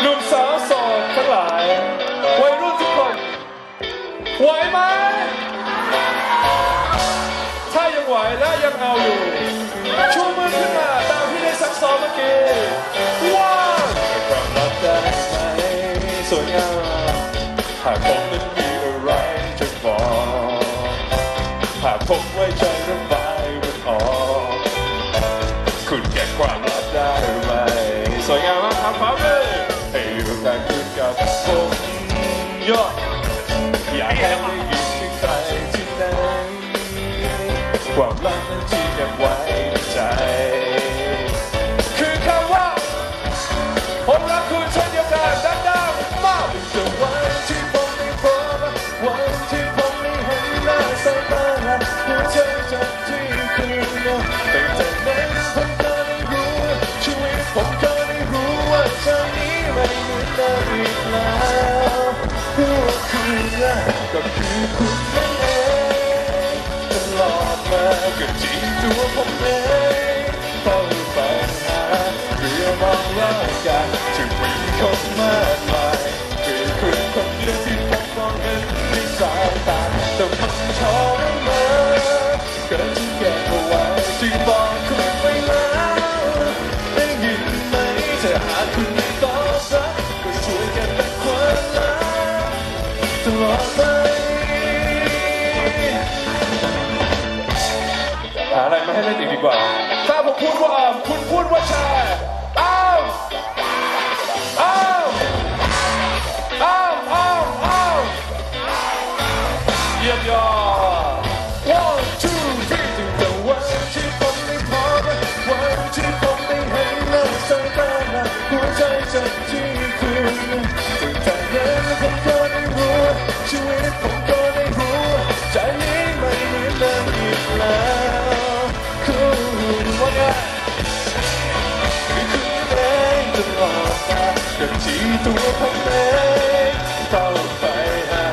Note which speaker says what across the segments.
Speaker 1: หนุ่มสาวโสดทั้งหลาย วัยรุ่นทุกคนไหวไหม ถ้ายังไหวและยังเอาอยู่ ชูมือขึ้นมาตามที่ได้ซักซ้อมเมื่อกี้ว้าวความรักได้ไหมสวยงามหากผมนั้นมีอะไรจะบอกหากผมไว้ใจ ยอด อยากให้ได้ยินที่ใครที่ไหนความรักนั้นที่เก็บไว้ในใจ คุณนะก็คือคุณนั่นเองตลอดมาก็จริงตัวผมเองเฝ้าฝันหาเพื่อมองว่ากันจะมีคนมากมายคือคุณคนเดียวที่ผมมองเห็นในสายตาแต่มันทรมานเกินที่เก็บเอาไว้จึงบอกคุณไปแล้วได้ยินไหมถ้าหาคุณ หาอะไรมาให้เล่นอีกดีกว่า ถ้าผมพูดว่าอามคุณพูดว่าแชร์อ้าวอ้าวอ้าวอ้าวอ้าวเยี่ยมยอด ที่ตัวผมเองเข้าไปหา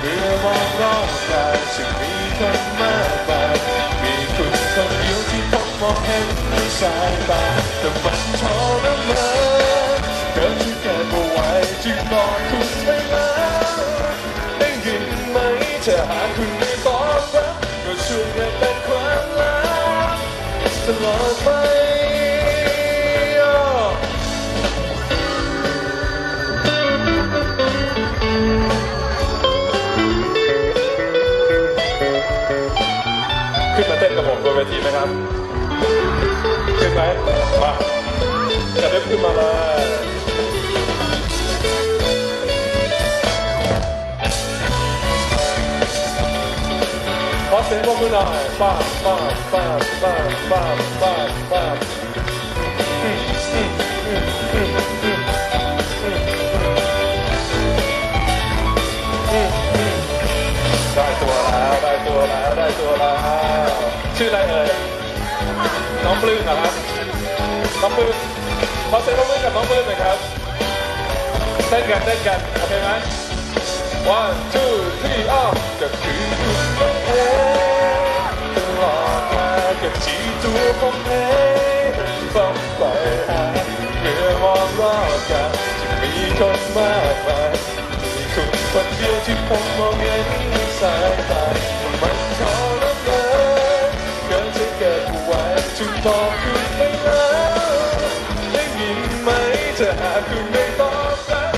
Speaker 1: เมื่อมองรอบกายจะมีคนมากมายมีคุณคนเดียวที่ผมมองเห็นในสายตาแต่มันทรมานเกินที่เก็บเอาไว้จึงบอกคุณไปแล้วได้ยินไหมถ้าหากคุณไม่ตอบรับก็ช่วยกันเป็นความลับตลอดไป เวทีไหมครับขึ้นไหมมาจะได้ขึ้นมาเลยขอเสียงปรบมือหน่อยป้าป้าป้าป้าป้าป้าป้าได้ตัวแล้วได้ตัวแล้วได้ตัวแล้ว ชื่ออะไรเอ่ย น้องปลื้มนะครับ น้องปลื้มขอเสียงปรบมือกับน้องปลื้มหน่อยครับเต้นกันเต้นกันโอเคไหม one two three อ้าวก็คือคุณเองตลอดมากับที่ตัวผมเองต้องไปหาเมื่อมองรอบกันจะมีคนมากมายมีคุณคนเดียวที่ผมมองเห็นในสายตามันทรม ว้จึงบอกคุณไปแล้วได้ยินไหมถ้าหากคุณไม่ตอบรับ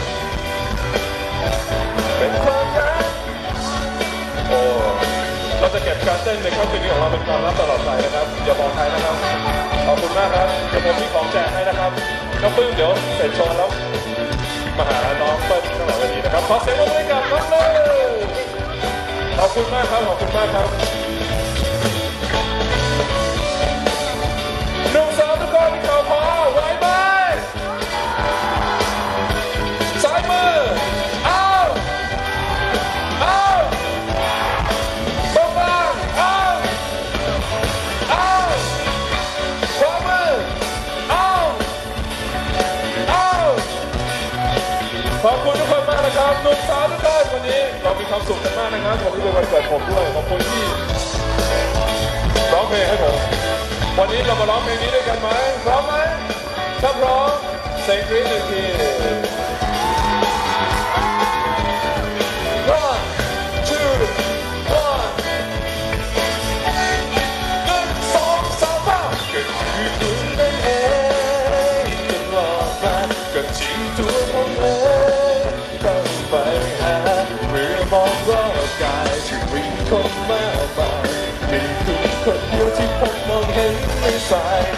Speaker 1: เป็นความรักโอ้เราจะเก็บการเต้นในค่ำคืนนี้ของเราเป็นความลับตลอดไปนะครับอย่าบอกใครนะครับขอบคุณมากครับเดี๋ยวผมมีของแจกให้นะครับน้องปึ้งเดี๋ยวเสร็จโชว์แล้วมาหาน้องเปิ้ลข้างหลังเวทีนะครับขอเสียงปรบมือให้กับน้องเลยขอบคุณมากครับขอบคุณมากครับ ขอบคุณทุกคนมากนะครับหนุ่มสาวทุกท่านวันนี้เรามีความสุขกันมากนะครับผมที่เป็นวันเกิดผมด้วยขอบคุณที่ร้องเพลงให้ผมวันนี้เรามาร้องเพลงนี้ด้วยกันไหมพร้อมไหมถ้าพร้อมเซ็งริหนึ่งที one two one หนึ่งสองสามห้าก็คือคุณนั่นเองตลอดมาก็ทิ้งตัวผมเอง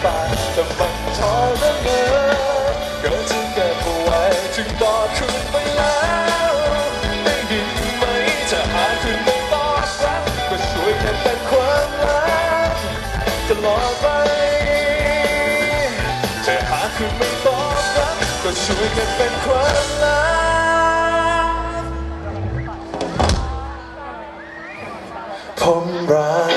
Speaker 1: บาดแต่มันทรมานเกิดจึงเก็บเอาไว้ถึงต่อคืนไปแล้วได้ดีไหมจะหาคืนไม่ตอบรับก็ช่วยแค่เป็นความลับตลอดไปจะหาคืนไม่ตอบรับก็ช่วยแค่เป็นความลับผมรัก